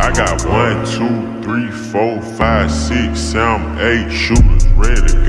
I got one, two, three, four, five, six, seven, eight shooters ready.